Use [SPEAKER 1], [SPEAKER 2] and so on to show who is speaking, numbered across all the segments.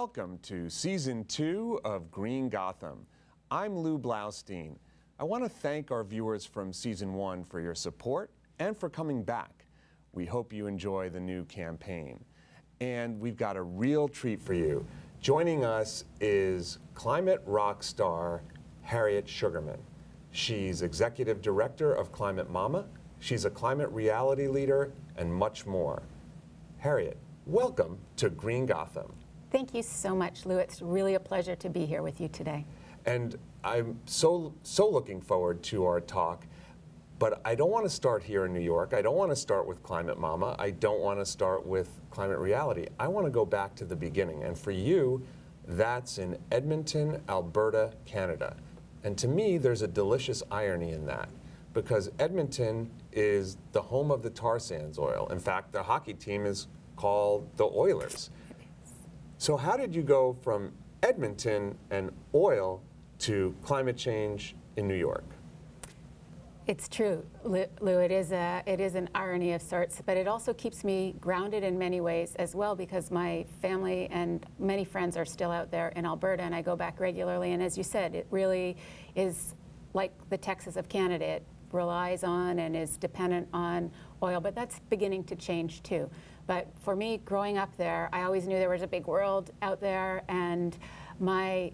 [SPEAKER 1] Welcome to season two of Green Gotham. I'm Lou Blaustein. I want to thank our viewers from season one for your support and for coming back. We hope you enjoy the new campaign. And we've got a real treat for you. Joining us is climate rock star Harriet Shugarman. She's executive director of Climate Mama. She's a climate reality leader and much more. Harriet, welcome to Green Gotham.
[SPEAKER 2] Thank you so much, Lou. It's really a pleasure to be here with you today.
[SPEAKER 1] And I'm so, so looking forward to our talk. But I don't want to start here in New York. I don't want to start with Climate Mama. I don't want to start with Climate Reality. I want to go back to the beginning. And for you, that's in Edmonton, Alberta, Canada. And to me, there's a delicious irony in that because Edmonton is the home of the tar sands oil. In fact, the hockey team is called the Oilers. So how did you go from Edmonton and oil to climate change in New York?
[SPEAKER 2] It's true, Lou. It is, a, it is an irony of sorts, but it also keeps me grounded in many ways as well because my family and many friends are still out there in Alberta and I go back regularly. And as you said, it really is like the Texas of Canada. It relies on and is dependent on oil, but that's beginning to change too. But for me, growing up there, I always knew there was a big world out there, and my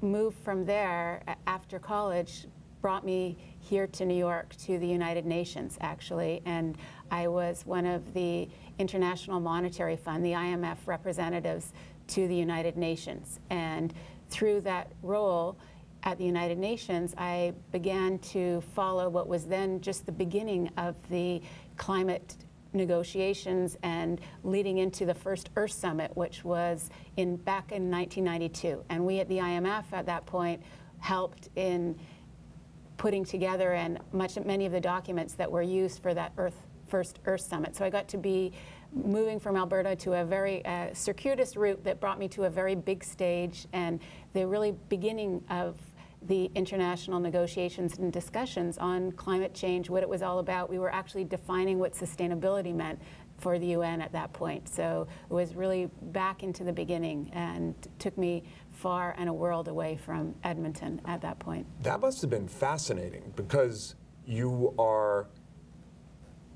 [SPEAKER 2] move from there after college brought me here to New York to the United Nations actually. And I was one of the International Monetary Fund the IMF representatives to the United Nations. And through that role at the United Nations I began to follow what was then just the beginning of the climate negotiations and leading into the first Earth Summit, which was in back in 1992. And we at the IMF at that point helped in putting together and much many of the documents that were used for that Earth first Earth Summit. So I got to be moving from Alberta to a very uh, circuitous route that brought me to a very big stage and the really beginning of the international negotiations and discussions on climate change, what it was all about. We were actually defining what sustainability meant for the UN at that point. So it was really back into the beginning and took me far and a world away from Edmonton at that point.
[SPEAKER 1] That must have been fascinating because you are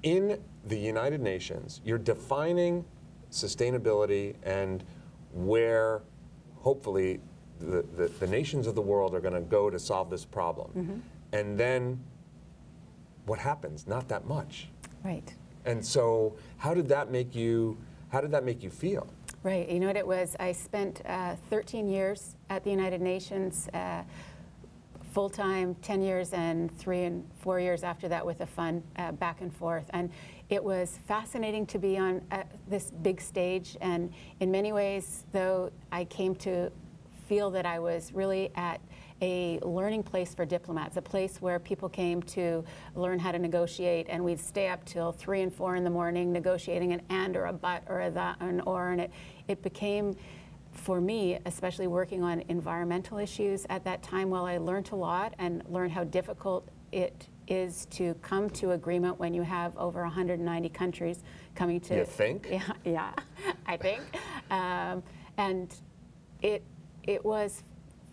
[SPEAKER 1] in the United Nations, you're defining sustainability and where hopefully the, the, the nations of the world are going to go to solve this problem. Mm -hmm. And then what happens? Not that much.
[SPEAKER 2] Right.
[SPEAKER 1] And so how did that make you, how did that make you feel?
[SPEAKER 2] Right. You know what it was? I spent uh, 13 years at the United Nations, uh, full-time, 10 years and three and four years after that with a fund uh, back and forth. And it was fascinating to be on uh, this big stage. And in many ways, though, I came to feel that I was really at a learning place for diplomats, a place where people came to learn how to negotiate, and we'd stay up till three and four in the morning negotiating an and or a but or a that or an or, and it, it became, for me, especially working on environmental issues at that time, while I learned a lot and learned how difficult it is to come to agreement when you have over 190 countries coming to.
[SPEAKER 1] You think?
[SPEAKER 2] Yeah, yeah, I think, um, and it it was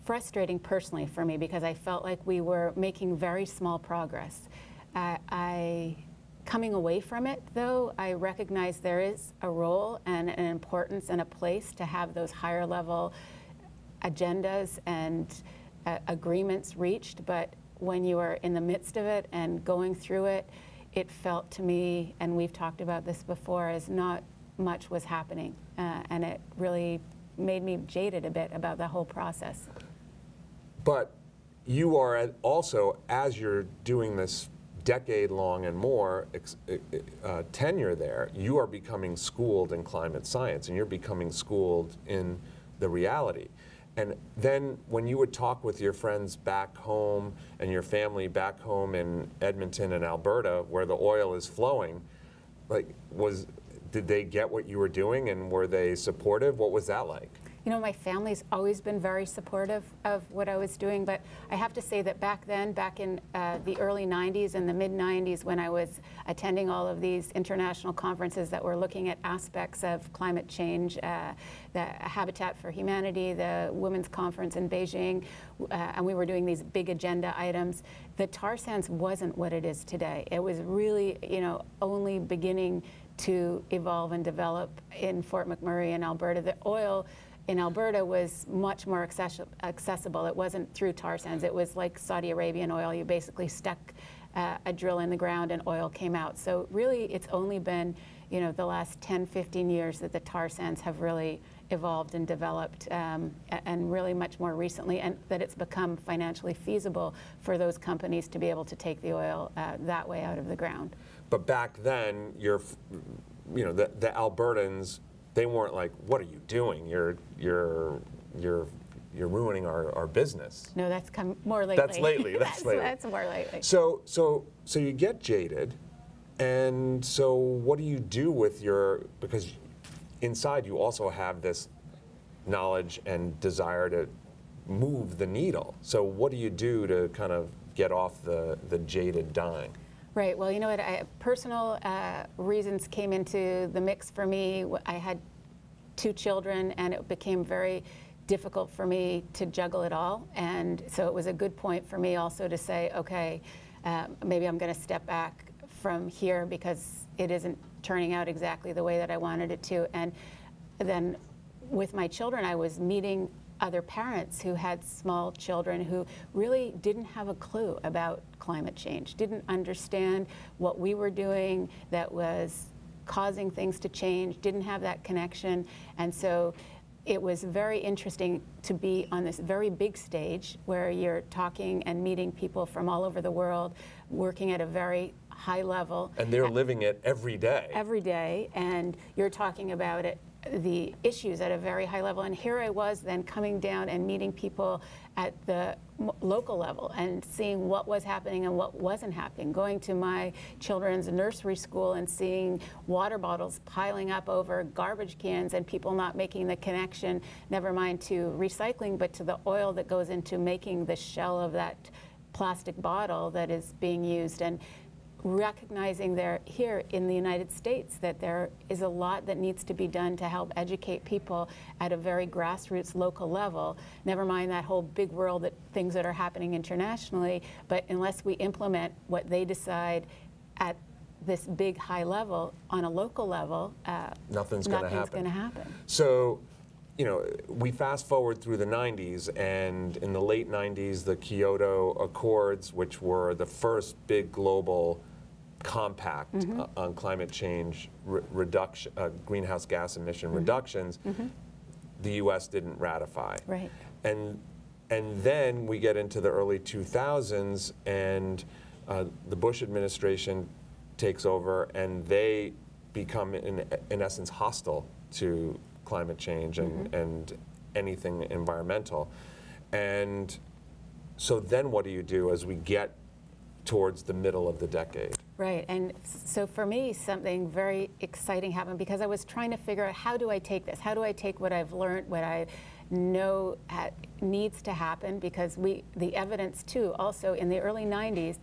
[SPEAKER 2] frustrating personally for me because I felt like we were making very small progress. Uh, I, coming away from it, though, I recognize there is a role and an importance and a place to have those higher level agendas and uh, agreements reached, but when you are in the midst of it and going through it, it felt to me, and we've talked about this before, as not much was happening. Uh, and it really made me jaded a bit about the whole process.
[SPEAKER 1] But you are also, as you're doing this decade long and more uh, tenure there, you are becoming schooled in climate science and you're becoming schooled in the reality. And then when you would talk with your friends back home and your family back home in Edmonton and Alberta where the oil is flowing, like was did they get what you were doing and were they supportive? What was that like?
[SPEAKER 2] you know, my family's always been very supportive of what I was doing, but I have to say that back then, back in uh, the early 90s and the mid 90s, when I was attending all of these international conferences that were looking at aspects of climate change, uh, the Habitat for Humanity, the Women's Conference in Beijing, uh, and we were doing these big agenda items, the tar sands wasn't what it is today. It was really, you know, only beginning to evolve and develop in Fort McMurray in Alberta. The oil in Alberta was much more accessible. It wasn't through tar sands. It was like Saudi Arabian oil. You basically stuck uh, a drill in the ground and oil came out. So really, it's only been, you know, the last 10, 15 years that the tar sands have really evolved and developed, um, and really much more recently, and that it's become financially feasible for those companies to be able to take the oil uh, that way out of the ground.
[SPEAKER 1] But back then, you're, you know, the, the Albertans, they weren't like, "What are you doing? You're, you're, you're." You're ruining our, our business.
[SPEAKER 2] No, that's come more lately.
[SPEAKER 1] That's lately. That's,
[SPEAKER 2] that's
[SPEAKER 1] lately.
[SPEAKER 2] That's more lately.
[SPEAKER 1] So, so, so you get jaded, and so what do you do with your because inside you also have this knowledge and desire to move the needle. So what do you do to kind of get off the, the jaded dying?
[SPEAKER 2] Right. Well, you know what? I, personal uh, reasons came into the mix for me. I had two children, and it became very difficult for me to juggle it all. And so it was a good point for me also to say, okay, uh, maybe I'm going to step back from here because it isn't turning out exactly the way that I wanted it to. And then with my children, I was meeting other parents who had small children who really didn't have a clue about climate change, didn't understand what we were doing that was causing things to change, didn't have that connection. And so it was very interesting to be on this very big stage where you're talking and meeting people from all over the world, working at a very high level.
[SPEAKER 1] And they're living it every day.
[SPEAKER 2] Every day, and you're talking about it the issues at a very high level. And here I was then coming down and meeting people at the local level and seeing what was happening and what wasn't happening. Going to my children's nursery school and seeing water bottles piling up over garbage cans and people not making the connection, never mind to recycling, but to the oil that goes into making the shell of that plastic bottle that is being used. And recognizing there here in the United States that there is a lot that needs to be done to help educate people at a very grassroots local level. Never mind that whole big world that things that are happening internationally, but unless we implement what they decide at this big high level on a local level, uh,
[SPEAKER 1] nothing's going to happen.
[SPEAKER 2] Going to happen.
[SPEAKER 1] So you know, we fast forward through the 90s, and in the late 90s, the Kyoto Accords, which were the first big global compact mm -hmm. uh, on climate change re reduction, uh, greenhouse gas emission mm -hmm. reductions, mm -hmm. the U.S. didn't ratify.
[SPEAKER 2] Right.
[SPEAKER 1] And and then we get into the early 2000s, and uh, the Bush administration takes over, and they become, in, in essence, hostile to climate change and, mm-hmm. and anything environmental. And so then what do you do as we get towards the middle of the decade?
[SPEAKER 2] Right, and so for me, something very exciting happened because I was trying to figure out how do I take this? How do I take what I've learned, what I know needs to happen? Because we, the evidence too, also in the early 90s,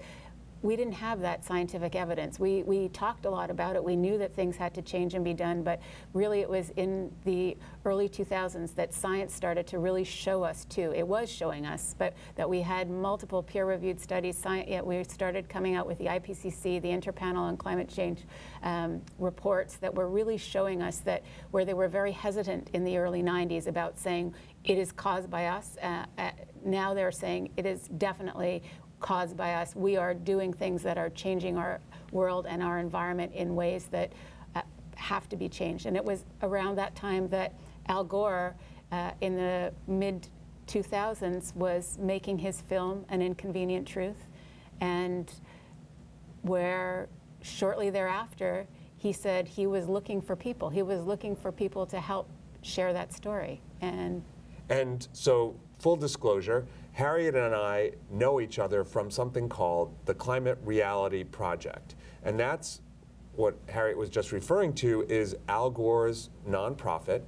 [SPEAKER 2] we didn't have that scientific evidence. We, we talked a lot about it. We knew that things had to change and be done, but really it was in the early 2000s that science started to really show us too. It was showing us, but that we had multiple peer-reviewed studies. Yeah, we started coming out with the IPCC, the Interpanel on Climate Change um, reports that were really showing us that where they were very hesitant in the early 90s about saying it is caused by us. Uh, uh, now they're saying it is definitely caused by us. We are doing things that are changing our world and our environment in ways that uh, have to be changed. And it was around that time that Al Gore, uh, in the mid 2000s, was making his film An Inconvenient Truth, and where shortly thereafter he said he was looking for people. He was looking for people to help share that story. And
[SPEAKER 1] and so, full disclosure, Harriet and I know each other from something called the Climate Reality Project. And that's what Harriet was just referring to is Al Gore's nonprofit.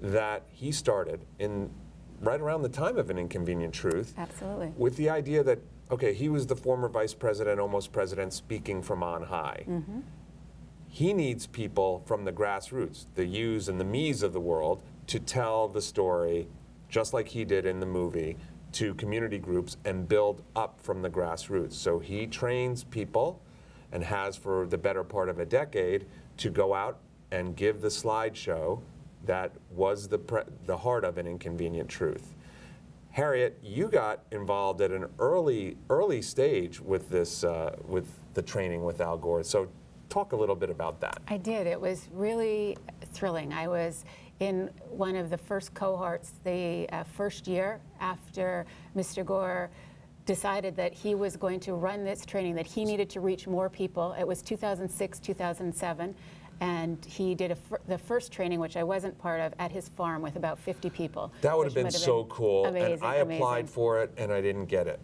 [SPEAKER 1] that he started in right around the time of an inconvenient truth
[SPEAKER 2] Absolutely.
[SPEAKER 1] with the idea that okay he was the former vice president almost president speaking from on high mm-hmm. he needs people from the grassroots the yous and the me's of the world to tell the story just like he did in the movie to community groups and build up from the grassroots so he trains people and has for the better part of a decade to go out and give the slideshow that was the, the heart of an inconvenient truth. Harriet, you got involved at an early early stage with this uh, with the training with Al Gore. So, talk a little bit about that.
[SPEAKER 2] I did. It was really thrilling. I was in one of the first cohorts the uh, first year after Mr. Gore decided that he was going to run this training, that he needed to reach more people. It was 2006, 2007. And he did the first training, which I wasn't part of, at his farm with about 50 people.
[SPEAKER 1] That would have been so cool,
[SPEAKER 2] Amazing,
[SPEAKER 1] and I
[SPEAKER 2] amazing.
[SPEAKER 1] applied for it and I didn't get it.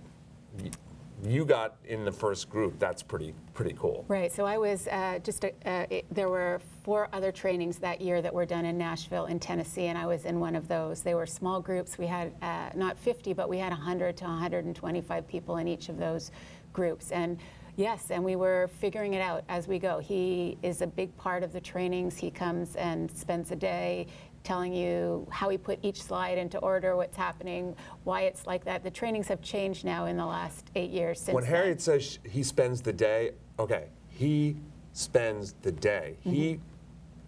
[SPEAKER 1] You got in the first group. That's pretty pretty cool.
[SPEAKER 2] Right. So I was uh, just, a, uh, it, there were four other trainings that year that were done in Nashville, in Tennessee, and I was in one of those. They were small groups. We had uh, not 50, but we had 100 to 125 people in each of those groups. And yes, and we were figuring it out as we go. He is a big part of the trainings. He comes and spends a day telling you how he put each slide into order, what's happening, why it's like that. The trainings have changed now in the last eight years since
[SPEAKER 1] When
[SPEAKER 2] then.
[SPEAKER 1] Harriet says he spends the day, okay, he spends the day.
[SPEAKER 2] Mm-hmm.
[SPEAKER 1] He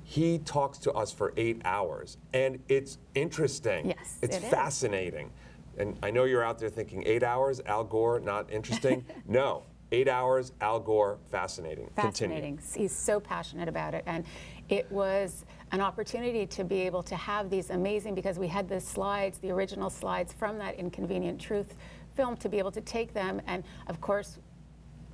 [SPEAKER 1] he talks to us for eight hours, and it's interesting.
[SPEAKER 2] Yes,
[SPEAKER 1] it's
[SPEAKER 2] it is.
[SPEAKER 1] fascinating. And I know you're out there thinking eight hours, Al Gore, not interesting. no, eight hours, Al Gore, fascinating. Continue.
[SPEAKER 2] fascinating. He's so passionate about it. And it was an opportunity to be able to have these amazing, because we had the slides, the original slides from that Inconvenient Truth film, to be able to take them. And of course,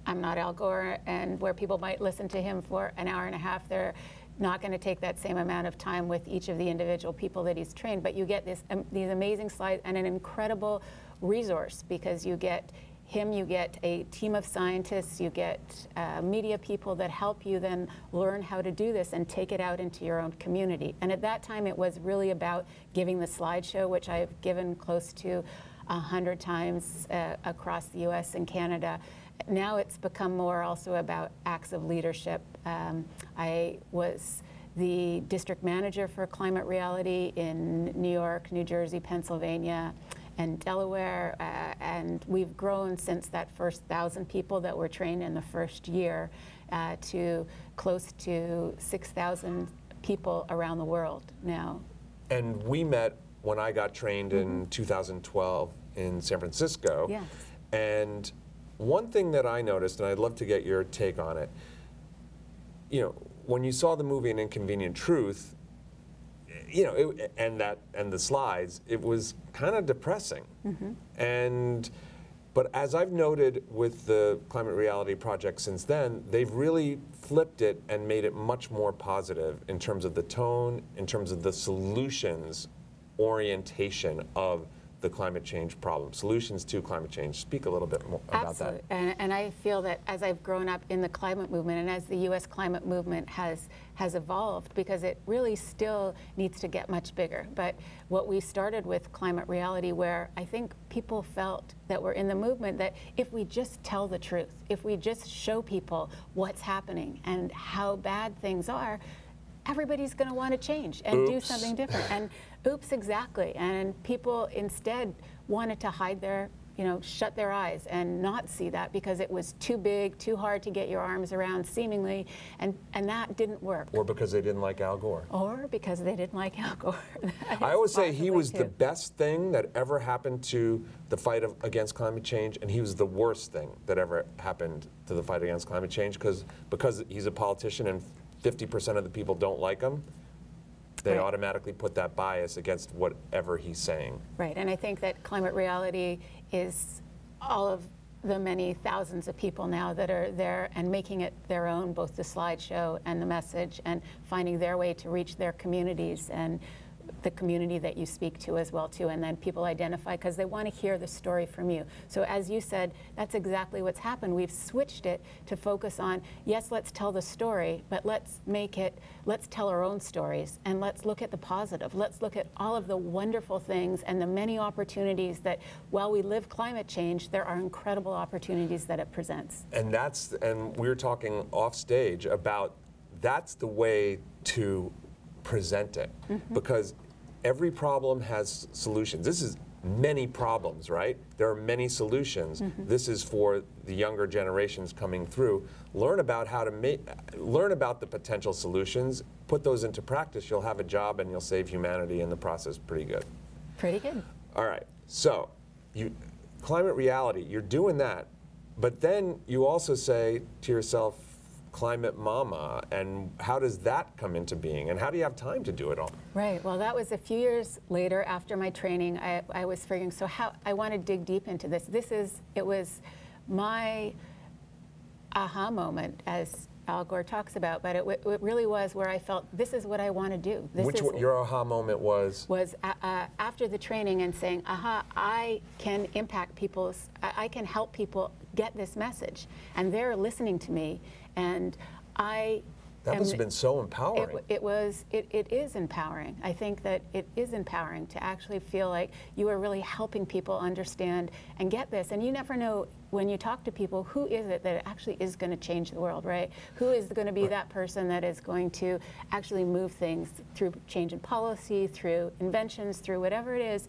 [SPEAKER 2] I'm not Al Gore, and where people might listen to him for an hour and a half, they're not going to take that same amount of time with each of the individual people that he's trained. But you get this, um, these amazing slides and an incredible resource because you get him, you get a team of scientists, you get uh, media people that help you then learn how to do this and take it out into your own community. And at that time, it was really about giving the slideshow, which I've given close to a hundred times uh, across the U.S. and Canada. Now it's become more also about acts of leadership. Um, I was the district manager for Climate Reality in New York, New Jersey, Pennsylvania, and Delaware, uh, and we've grown since that first thousand people that were trained in the first year uh, to close to 6,000 people around the world now.
[SPEAKER 1] And we met when I got trained in 2012 in San Francisco.
[SPEAKER 2] Yes.
[SPEAKER 1] And one thing that I noticed, and I'd love to get your take on it, you know, when you saw the movie An Inconvenient Truth, you know, it, and that and the slides, it was kind of depressing. Mm-hmm. And but as I've noted with the Climate Reality Project since then, they've really flipped it and made it much more positive in terms of the tone, in terms of the solutions orientation of the climate change problem, solutions to climate change. Speak a little bit more about
[SPEAKER 2] Absolutely.
[SPEAKER 1] that.
[SPEAKER 2] And, and I feel that as I've grown up in the climate movement and as the U.S. climate movement has, has evolved, because it really still needs to get much bigger. But what we started with Climate Reality, where I think people felt that we're in the movement that if we just tell the truth, if we just show people what's happening and how bad things are, everybody's going to want to change and do something different. And oops, exactly. And people instead wanted to hide their, you know, shut their eyes and not see that because it was too big, too hard to get your arms around, seemingly, and and that didn't work.
[SPEAKER 1] Or because they didn't like Al Gore.
[SPEAKER 2] Or because they didn't like Al Gore.
[SPEAKER 1] I always say he was the best thing that ever happened to the fight of, against climate change, and he was the worst thing that ever happened to the fight against climate change because because he's a politician and 50% of the people don't like him. They
[SPEAKER 2] Right.
[SPEAKER 1] automatically put that bias against whatever he's saying.
[SPEAKER 2] Right, and I think that climate reality is all of the many thousands of people now that are there and making it their own, both the slideshow and the message, and finding their way to reach their communities. And the community that you speak to as well too and then people identify because they want to hear the story from you. So as you said that's exactly what's happened. We've switched it to focus on yes let's tell the story but let's make it let's tell our own stories and let's look at the positive. Let's look at all of the wonderful things and the many opportunities that while we live climate change there are incredible opportunities that it presents.
[SPEAKER 1] And that's, and we were talking off stage about that's the way to present it. Mm-hmm. Because every problem has solutions. This is many problems, right? There are many solutions. Mm-hmm. This is for the younger generations coming through. Learn about how to make, learn about the potential solutions, put those into practice. You'll have a job and you'll save humanity in the process pretty good.
[SPEAKER 2] pretty good
[SPEAKER 1] All right. So, you climate reality, you're doing that, but then you also say to yourself, climate mama, and how does that come into being? And how do you have time to do it all?
[SPEAKER 2] Right. Well, that was a few years later after my training. I, I was figuring, so how I want to dig deep into this. This is, it was my aha moment, as Al Gore talks about, but it, w- it really was where I felt this is what I want to do. This
[SPEAKER 1] Which
[SPEAKER 2] is
[SPEAKER 1] your aha moment was?
[SPEAKER 2] was uh, uh, after the training and saying, aha, I can impact people's, I, I can help people get this message. And they're listening to me. And I.
[SPEAKER 1] That must have been so empowering.
[SPEAKER 2] w- it was, it, it is empowering. I think that it is empowering to actually feel like you are really helping people understand and get this. And you never know when you talk to people, who is it that actually is going to change the world, right? Who is going to be that person that is going to actually move things through change in policy, through inventions, through whatever it is?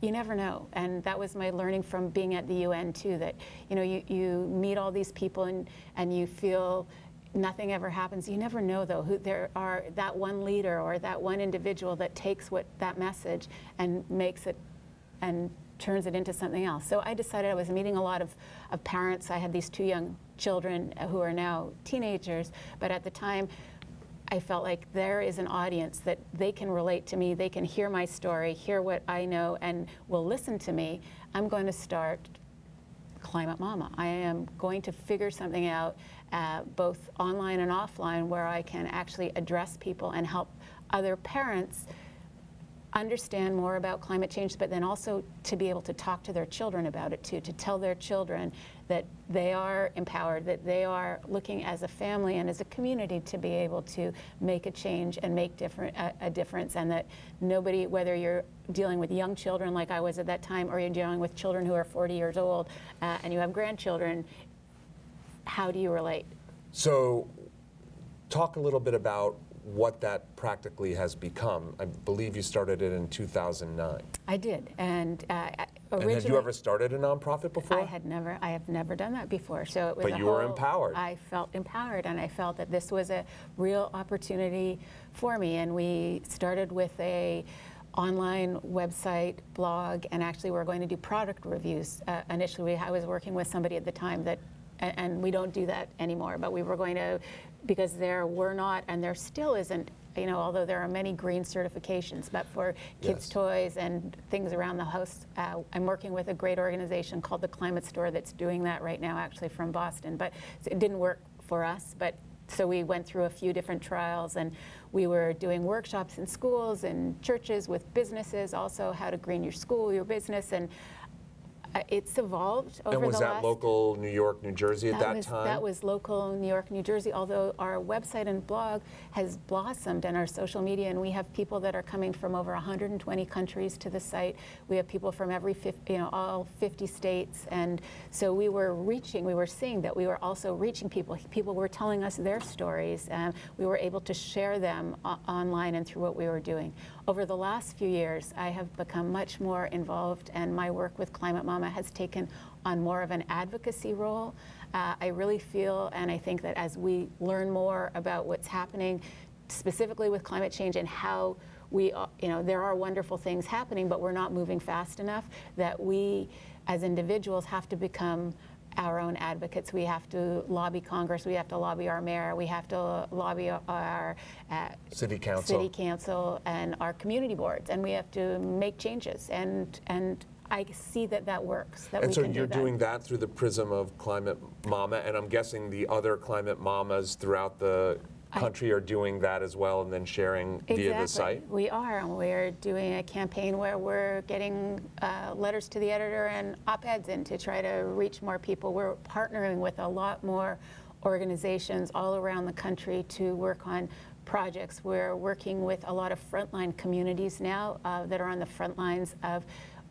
[SPEAKER 2] You never know. And that was my learning from being at the UN too, that, you know, you, you meet all these people and, and you feel nothing ever happens. You never know, though, who there are that one leader or that one individual that takes what that message and makes it and turns it into something else. So I decided I was meeting a lot of, of parents. I had these two young children who are now teenagers, but at the time, I felt like there is an audience that they can relate to me, they can hear my story, hear what I know, and will listen to me. I'm going to start Climate Mama. I am going to figure something out, uh, both online and offline, where I can actually address people and help other parents understand more about climate change, but then also to be able to talk to their children about it too, to tell their children that they are empowered, that they are looking as a family and as a community to be able to make a change and make different, a, a difference, and that nobody, whether you're dealing with young children like I was at that time, or you're dealing with children who are 40 years old uh, and you have grandchildren, how do you relate?
[SPEAKER 1] So, talk a little bit about what that practically has become. I believe you started it in 2009.
[SPEAKER 2] I did, and uh,
[SPEAKER 1] And
[SPEAKER 2] originally.
[SPEAKER 1] had you ever started a nonprofit before?
[SPEAKER 2] I had never, I have never done that before. So it was.
[SPEAKER 1] But you were empowered.
[SPEAKER 2] I felt empowered, and I felt that this was a real opportunity for me. And we started with a online website, blog, and actually we're going to do product reviews. Uh, initially, I was working with somebody at the time that, and we don't do that anymore. But we were going to, because there were not, and there still isn't. You know, although there are many green certifications, but for kids'
[SPEAKER 1] Yes.
[SPEAKER 2] toys and things around the house. Uh, I'm working with a great organization called the Climate Store that's doing that right now, actually from Boston. But it didn't work for us. But so we went through a few different trials, and we were doing workshops in schools and churches with businesses, also how to green your school, your business, and uh, it's evolved over the last.
[SPEAKER 1] and was that
[SPEAKER 2] last.
[SPEAKER 1] local New York, New Jersey at that,
[SPEAKER 2] was,
[SPEAKER 1] time?
[SPEAKER 2] That was local New York, New Jersey, although our website and blog has blossomed and our social media, and we have people that are coming from over 120 countries to the site. We have people from every, you know, all 50 states, and so we were reaching, we were seeing that we were also reaching people. People were telling us their stories, and we were able to share them online and through what we were doing. Over the last few years, I have become much more involved, and my work with Climate Mama has taken on more of an advocacy role. Uh, I really feel, and I think that as we learn more about what's happening, specifically with climate change and how we, you know, there are wonderful things happening, but we're not moving fast enough, that we as individuals have to become our own advocates. We have to lobby Congress, we have to lobby our mayor, we have to lobby our uh,
[SPEAKER 1] City Council.
[SPEAKER 2] city council and our community boards, and we have to make changes. And and I see that that works. That
[SPEAKER 1] and
[SPEAKER 2] we
[SPEAKER 1] so
[SPEAKER 2] can
[SPEAKER 1] you're
[SPEAKER 2] do that.
[SPEAKER 1] doing that through the prism of Climate Mama, and I'm guessing the other Climate Mamas throughout the country are doing that as well and then sharing via the site?
[SPEAKER 2] We are. We're doing a campaign where we're getting uh, letters to the editor and op-eds in to try to reach more people. We're partnering with a lot more organizations all around the country to work on projects. We're working with a lot of frontline communities now uh, that are on the front lines of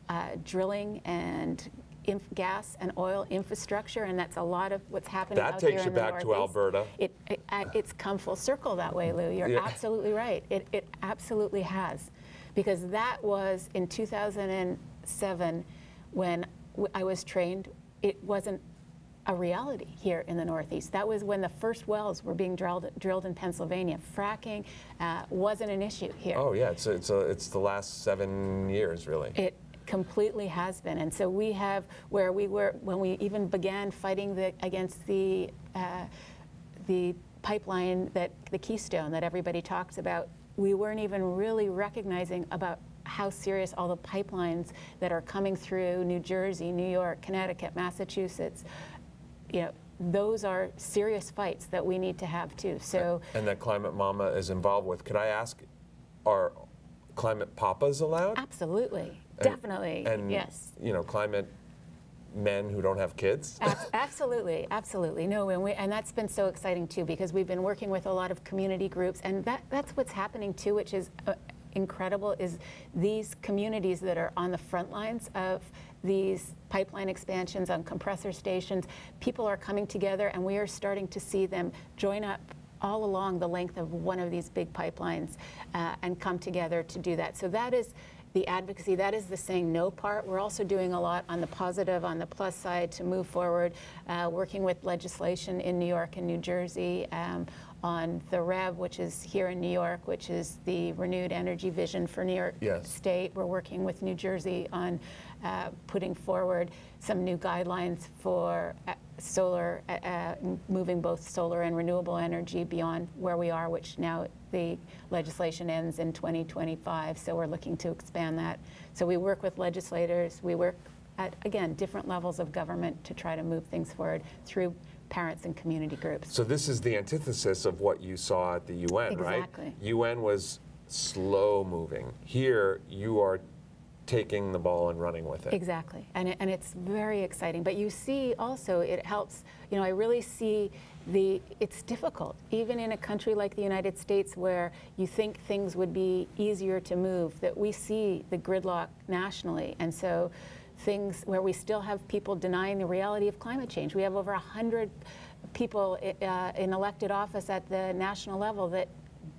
[SPEAKER 2] uh, drilling and gas and oil infrastructure, and that's a lot of what's happening
[SPEAKER 1] that
[SPEAKER 2] out
[SPEAKER 1] takes
[SPEAKER 2] here
[SPEAKER 1] you
[SPEAKER 2] in
[SPEAKER 1] back to Alberta.
[SPEAKER 2] It, it, it's come full circle that way, Lou. You're
[SPEAKER 1] Yeah.
[SPEAKER 2] absolutely right. It, it absolutely has. Because that was in 2007 when I was trained, it wasn't a reality here in the Northeast. That was when the first wells were being drilled, drilled in Pennsylvania. Fracking uh, wasn't an issue here.
[SPEAKER 1] Oh yeah, it's it's a, it's the last seven years really.
[SPEAKER 2] It completely has been, and so we have where we were when we even began fighting the, against the uh, the pipeline that the Keystone that everybody talks about. We weren't even really recognizing about how serious all the pipelines that are coming through New Jersey, New York, Connecticut, Massachusetts. You know, those are serious fights that we need to have too. So.
[SPEAKER 1] and that Climate Mama is involved with. Could I ask, are climate papas allowed?
[SPEAKER 2] Absolutely, definitely,
[SPEAKER 1] and
[SPEAKER 2] yes.
[SPEAKER 1] you know, climate men who don't have kids.
[SPEAKER 2] Ab- Absolutely, absolutely. No, and, we, and that's been so exciting too because we've been working with a lot of community groups, and that, that's what's happening too, which is uh, incredible. Is these communities that are on the front lines of these pipeline expansions on compressor stations, people are coming together, and we are starting to see them join up all along the length of one of these big pipelines uh, and come together to do that. So that is the advocacy, that is the saying no part. We're also doing a lot on the positive, on the plus side to move forward, uh, working with legislation in New York and New Jersey um, on the REV, which is here in New York, which is the renewed energy vision for New York
[SPEAKER 1] Yes.
[SPEAKER 2] State. We're working with New Jersey on uh, putting forward some new guidelines for uh, solar, uh, uh, moving both solar and renewable energy beyond where we are, which now the legislation ends in 2025. So we're looking to expand that. So we work with legislators. We work at, again, different levels of government to try to move things forward through parents and community groups.
[SPEAKER 1] So this is the antithesis of what you saw at the UN, right?
[SPEAKER 2] Exactly.
[SPEAKER 1] UN was slow moving. Here, you are taking the ball and running with it.
[SPEAKER 2] Exactly, and, it, and it's very exciting. But you see also it helps, you know, I really see the, it's difficult, even in a country like the United States where you think things would be easier to move, that we see the gridlock nationally. And so things where we still have people denying the reality of climate change. We have over 100 people uh, in elected office at the national level that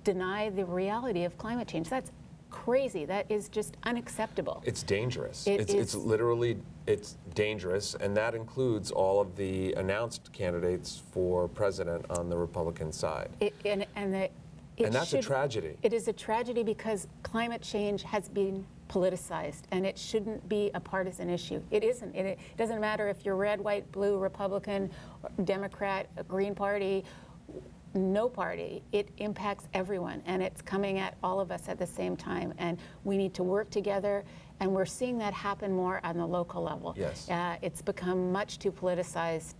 [SPEAKER 2] deny the reality of climate change. That's crazy. That is just unacceptable.
[SPEAKER 1] It's dangerous.
[SPEAKER 2] It
[SPEAKER 1] it's, it's literally it's dangerous, and that includes all of the announced candidates for president on the Republican side.
[SPEAKER 2] It, and, and, the,
[SPEAKER 1] And that's a tragedy.
[SPEAKER 2] It is a tragedy because climate change has been politicized and it shouldn't be a partisan issue. It isn't. It, it doesn't matter if you're red, white, blue, Republican, Democrat, Green Party, no party. It impacts everyone and it's coming at all of us at the same time. And we need to work together and we're seeing that happen more on the local level.
[SPEAKER 1] Yes.
[SPEAKER 2] Uh, it's become much too politicized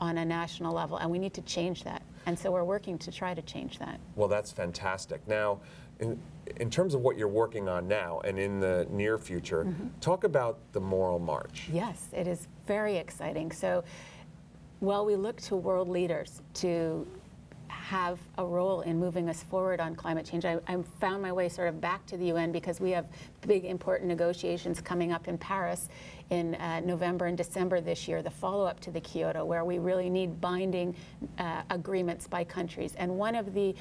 [SPEAKER 2] on a national level and we need to change that. And so we're working to try to change that.
[SPEAKER 1] Well, that's fantastic. Now, in, in terms of what you're working on now and in the near future,
[SPEAKER 2] Mm-hmm.
[SPEAKER 1] talk about the Moral March.
[SPEAKER 2] Yes, it is very exciting. So, while we look to world leaders to have a role in moving us forward on climate change. I, I found my way sort of back to the UN because we have big, important negotiations coming up in Paris in uh, November and December this year, the follow up to the Kyoto, where we really need binding uh, agreements by countries. And one of the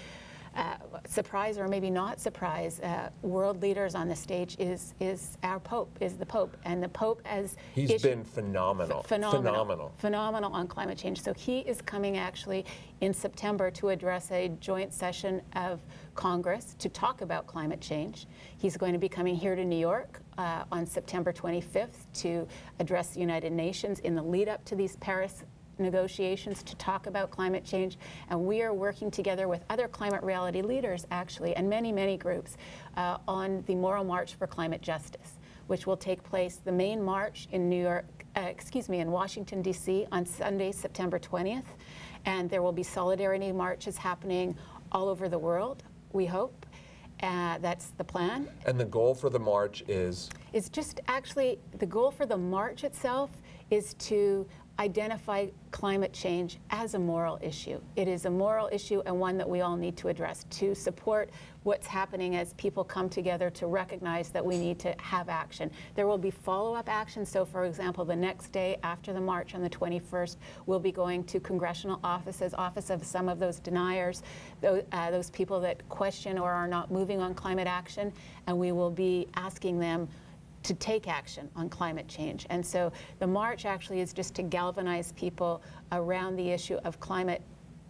[SPEAKER 2] uh, surprise or maybe not surprise uh, world leaders on the stage is is our Pope, is the Pope, and the Pope as
[SPEAKER 1] He's
[SPEAKER 2] issued-
[SPEAKER 1] been phenomenal.
[SPEAKER 2] phenomenal,
[SPEAKER 1] Phenomenal.
[SPEAKER 2] phenomenal on climate change. So he is coming actually in September to address a joint session of Congress to talk about climate change. He's going to be coming here to New York uh, on September 25th to address the United Nations in the lead up to these Paris negotiations to talk about climate change. And we are working together with other climate reality leaders, actually, and many, many groups uh, on the Moral March for Climate Justice, which will take place the main march in New York, uh, excuse me, in Washington, D.C. on Sunday, September 20th. And there will be solidarity marches happening all over the world, we hope. Uh, that's the plan.
[SPEAKER 1] And the goal for the march is
[SPEAKER 2] It's just actually the goal for the march itself is to identify climate change as a moral issue. It is a moral issue and one that we all need to address to support what's happening as people come together to recognize that we need to have action. There will be follow-up action. So for example, the next day after the march on the 21st, we'll be going to congressional offices, office of some of those deniers, those, uh, those people that question or are not moving on climate action, and we will be asking them to take action on climate change. And so the march actually is just to galvanize people around the issue of climate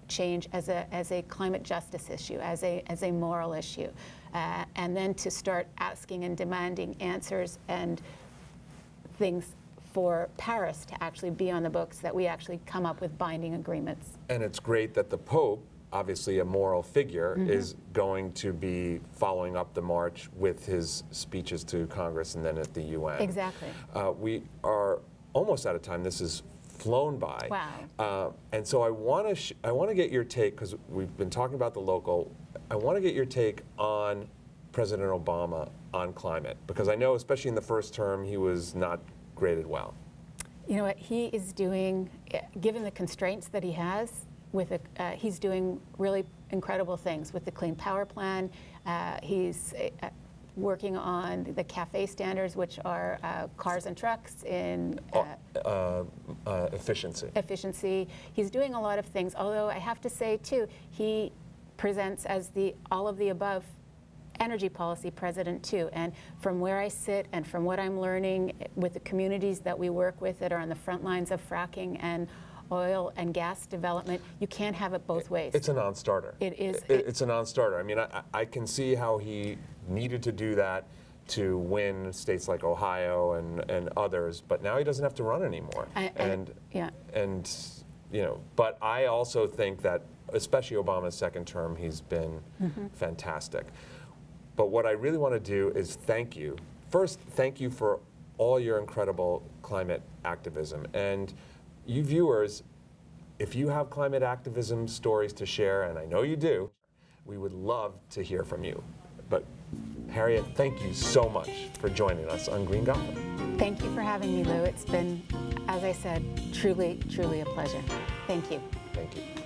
[SPEAKER 2] change as a, as a climate justice issue, as a, as a moral issue, uh, and then to start asking and demanding answers and things for Paris to actually be on the books, that we actually come up with binding agreements.
[SPEAKER 1] And it's great that the Pope, obviously a moral figure,
[SPEAKER 2] Mm-hmm.
[SPEAKER 1] is going to be following up the march with his speeches to Congress and then at the UN.
[SPEAKER 2] Exactly.
[SPEAKER 1] Uh, we are almost out of time. This has flown by.
[SPEAKER 2] Wow.
[SPEAKER 1] Uh, and so I want to sh- I want to get your take because we've been talking about the local. I want to get your take on President Obama on climate because I know, especially in the first term, he was not graded well.
[SPEAKER 2] You know what he is doing, given the constraints that he has, with a, uh, he's doing really incredible things with the Clean Power Plan. Uh, he's uh, working on the CAFE standards, which are uh, cars and trucks in uh,
[SPEAKER 1] Uh, uh, efficiency.
[SPEAKER 2] efficiency. He's doing a lot of things, although I have to say, too, he presents as the all of the above energy policy president, too. And from where I sit and from what I'm learning with the communities that we work with that are on the front lines of fracking and oil and gas development, you can't have it both ways.
[SPEAKER 1] It's a non-starter.
[SPEAKER 2] It is-
[SPEAKER 1] I- it's a non-starter. I mean, I, I- can see how he needed to do that to win states like Ohio and, and others, but now he doesn't have to run anymore.
[SPEAKER 2] I- I-
[SPEAKER 1] and
[SPEAKER 2] yeah.
[SPEAKER 1] and you know, but I also think that, especially Obama's second term, he's been
[SPEAKER 2] Mm-hmm.
[SPEAKER 1] fantastic. But what I really want to do is thank you. First, thank you for all your incredible climate activism. And you viewers, if you have climate activism stories to share, and I know you do, we would love to hear from you. But Harriet, thank you so much for joining us on Green Gotham.
[SPEAKER 2] Thank you for having me, Lou. It's been, as I said, truly, truly a pleasure. Thank you.
[SPEAKER 1] Thank you.